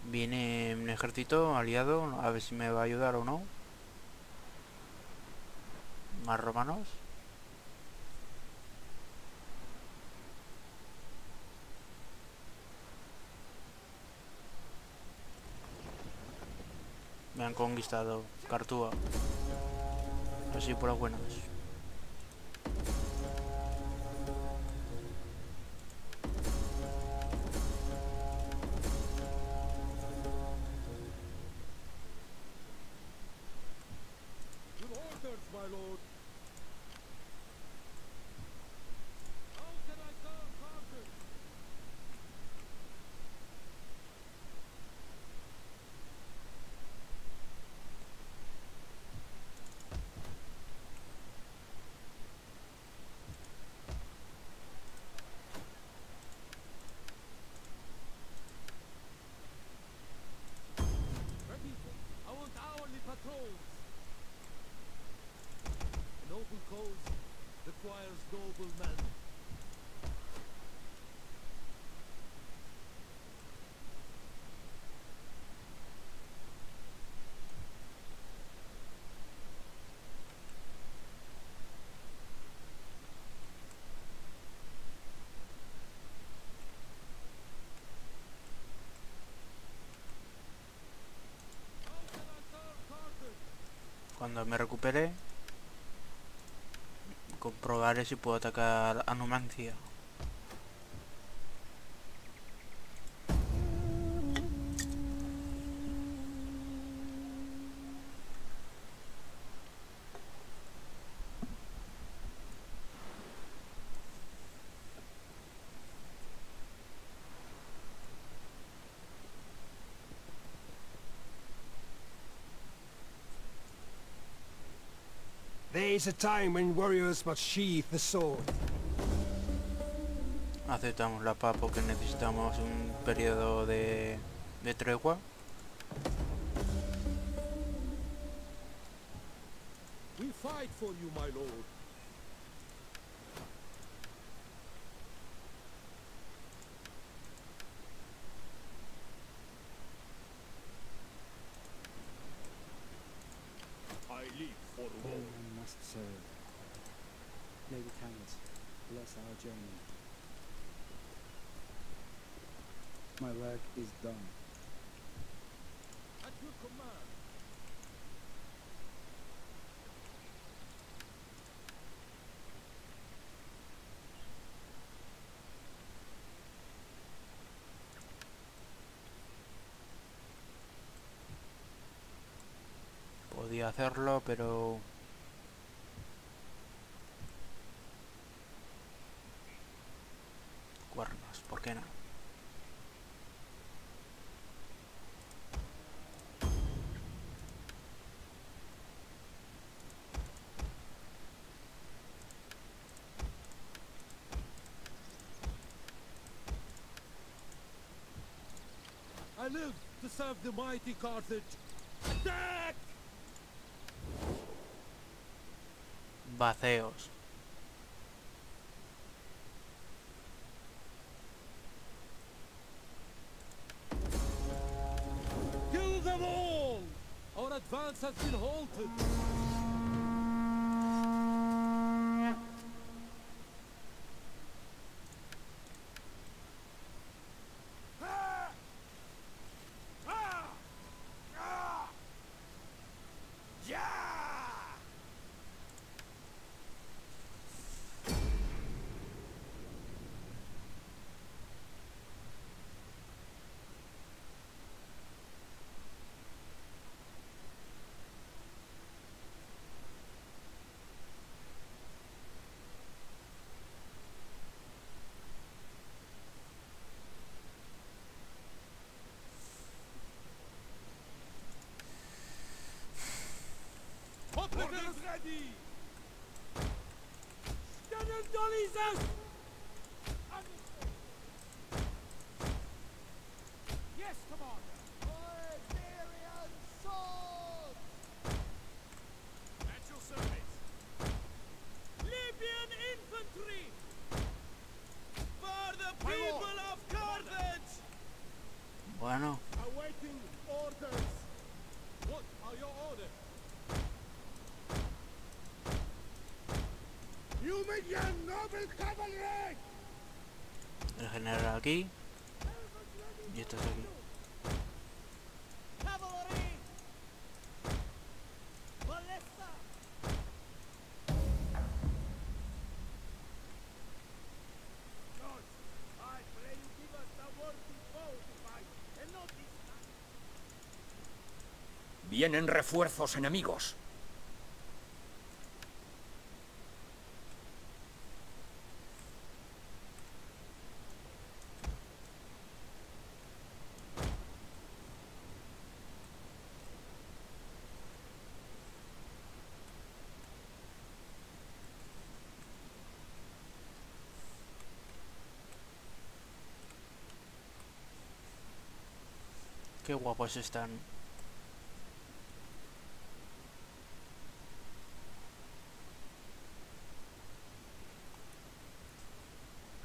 Viene un ejército aliado, a ver si me va a ayudar o no. Más romanos. Me han conquistado Cartúa. Así por las buenas. Cuando me recupere, comprobaré si puedo atacar a Numancia.
Is a time when warriors must sheath the sword.
Aceptamos la paz porque necesitamos un periodo de, de tregua.
We fight for you, my lord. I live for
All
war.
men must serve. Lady Tannis, bless our journey. My work is done.
At your command.
Podía hacerlo, pero... Cuernos, ¿por qué no?
I live to serve the mighty Carthage. Attack!
Vaceos.
Our advance has been Scannendolises and not this time.
Vienen refuerzos enemigos.
Qué guapos están.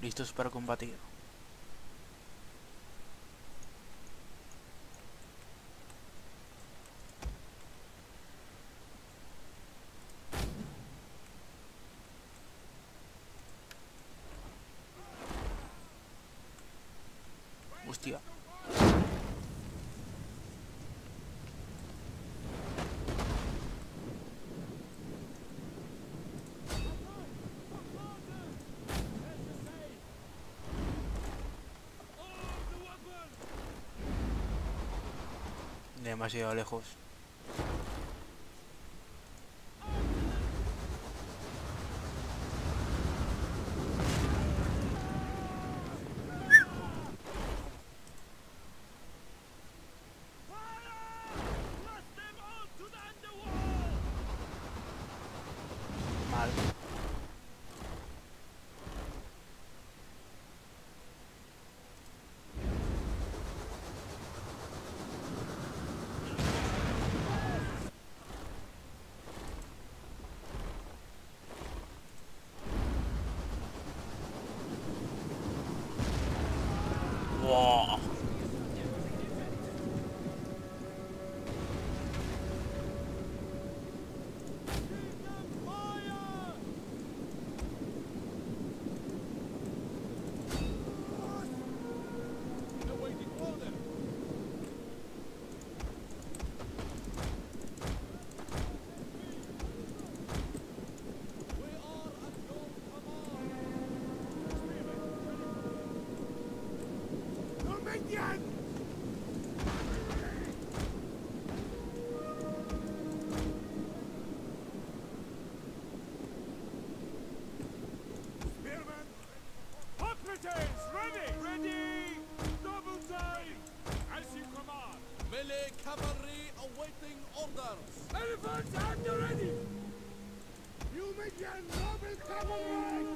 Listos para combatir. Hostia. Demasiado lejos.
Melee cavalry awaiting orders.
Elephants at the ready!
You Numidian noble cavalry!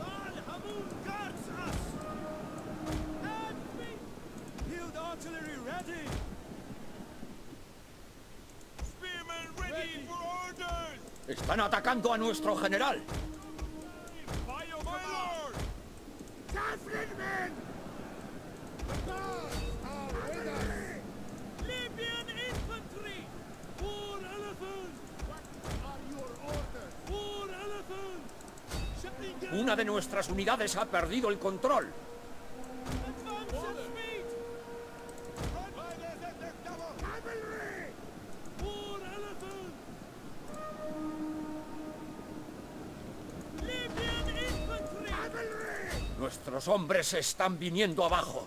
Al Hamun guards us! And me!
Field artillery ready!
Spearmen ready, for orders!
Están atacando a nuestro general. Unidades ha perdido el control. Nuestros hombres están viniendo abajo.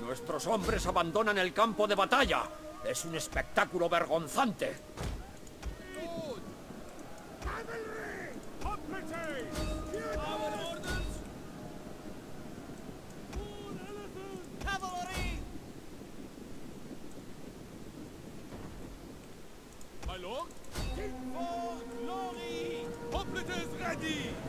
Nuestros hombres abandonan el campo de batalla. Es un espectáculo vergonzante.
Lord?
King for glory! Operators ready!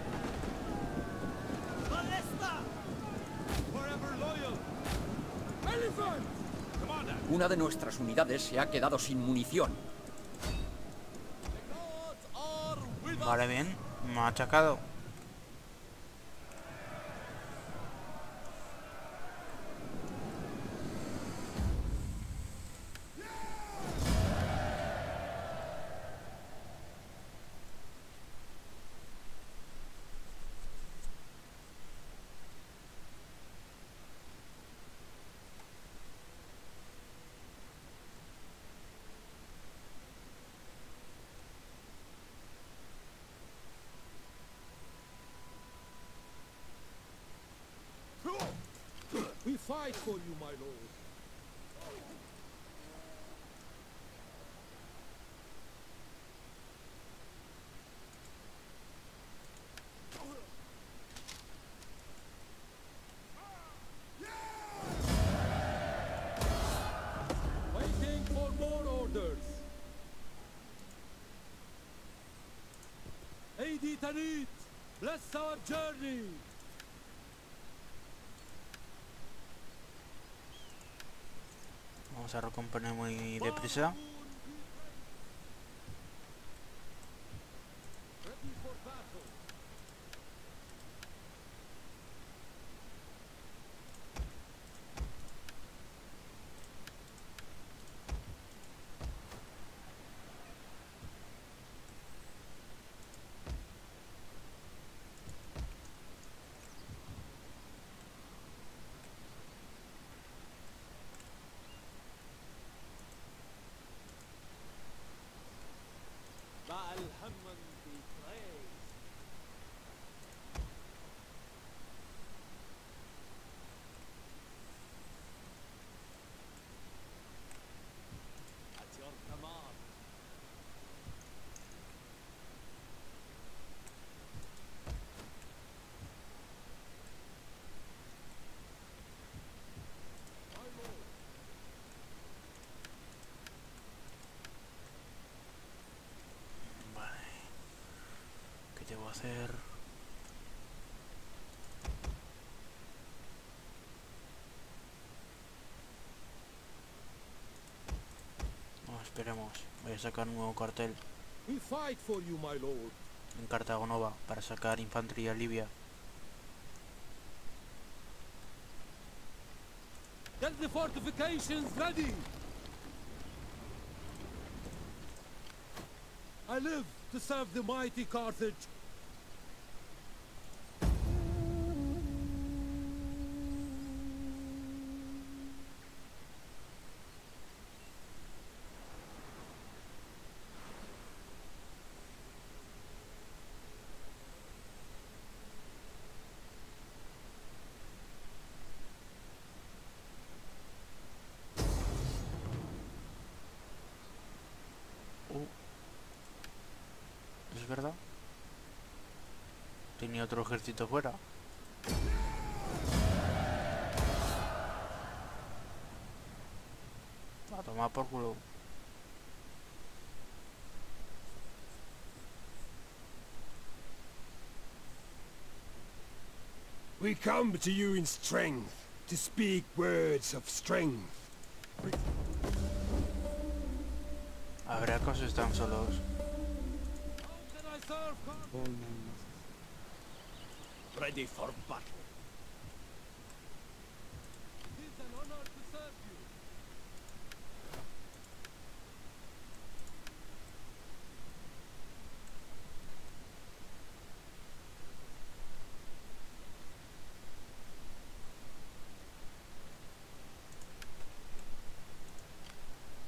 Una de nuestras unidades se ha quedado sin munición.
Vale, bien. Machacado.
We fight for you, my lord. Waiting for more orders. Bless our journey.
Vamos a recomponer muy deprisa.
Ready for battle.
Baal Hammon be praised! At your command.
Vale. ¿Qué debo hacer? No, esperemos. Voy a sacar un nuevo cartel.
We fight for you, my lord.
en Cartago Nova para sacar infantería libia.
Get the fortifications ready! I live to serve the mighty Carthage.
Uh. ¿Es verdad? Tenía otro ejército fuera. A tomar por culo.
We come to you in strength, to speak words of strength.
Ver, ¿acaso están solos?
Ready for battle.
It is an honor to serve you.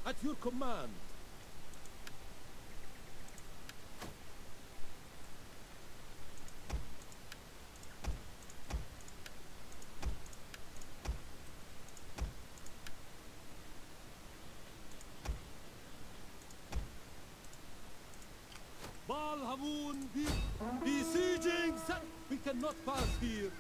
At your command.
Here.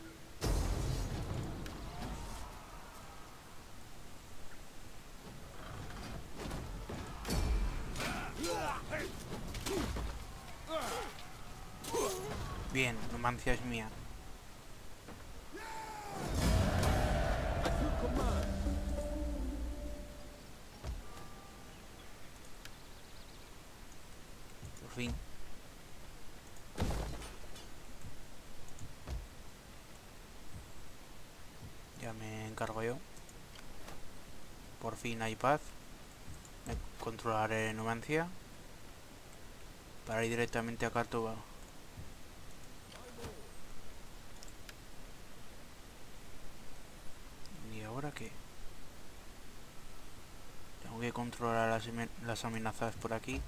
Bien, Numancia es mía. Fin. Me controlaré Numancia. Para ir directamente a Córdoba. ¿Y ahora qué? Tengo que controlar las amenazas por aquí.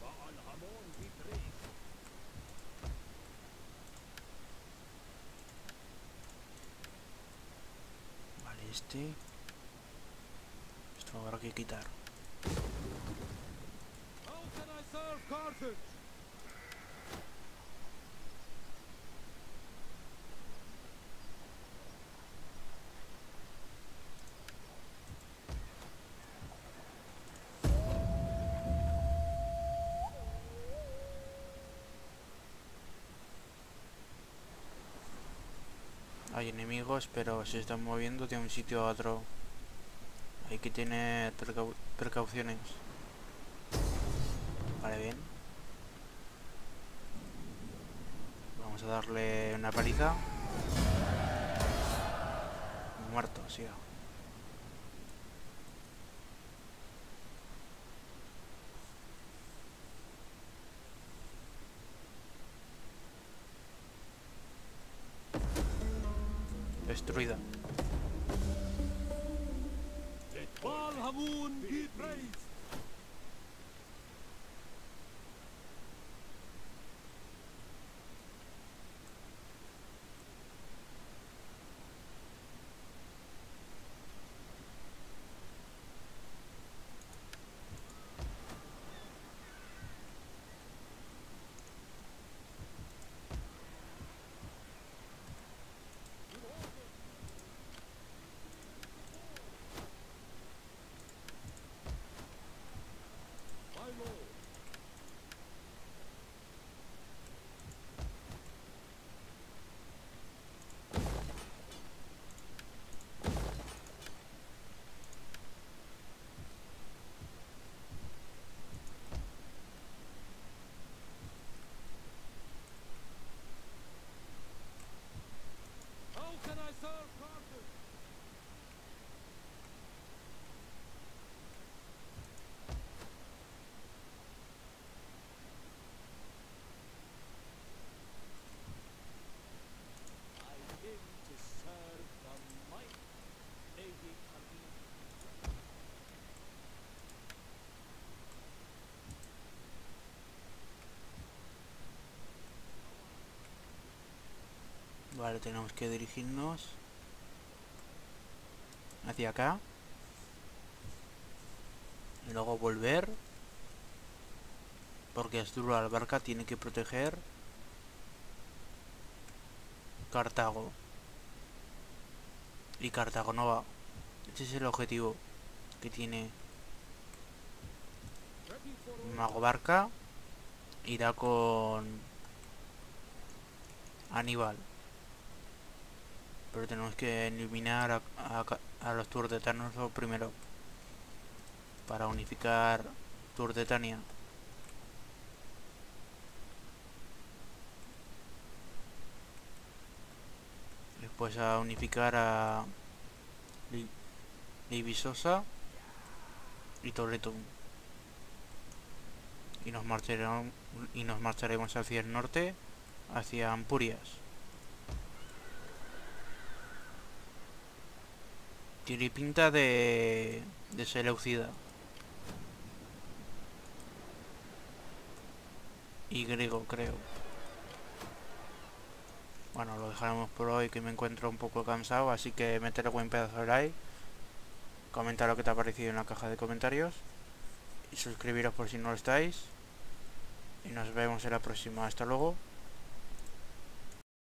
Baal Hamon be praised.
Vale, este... Esto habrá que quitar.
How can I serve Carthage?
Hay enemigos, pero se están moviendo de un sitio a otro. Hay que tener precau- precauciones. Vale, bien. Vamos a darle una paliza. Muerto, sí. Vale, tenemos que dirigirnos hacia acá. Y luego volver. Porque Asdrúbal Albarca tiene que proteger Cartago. Y Cartago no va. Ese es el objetivo que tiene Mago Barca. Irá con Aníbal. Pero tenemos que eliminar a, a, a los turdetanos primero. Para unificar Turdetania. Después a unificar a Li- Libisosa y Torretum. Y nos marcharemos y nos marcharemos hacia el norte, hacia Ampurias. Tiene pinta de de Seleucida. Y griego, creo. Bueno, lo dejaremos por hoy que me encuentro un poco cansado, así que métele buen pedazo de like. Comenta lo que te ha parecido en la caja de comentarios. Y suscribiros por si no lo estáis. Y nos vemos en la próxima. Hasta luego.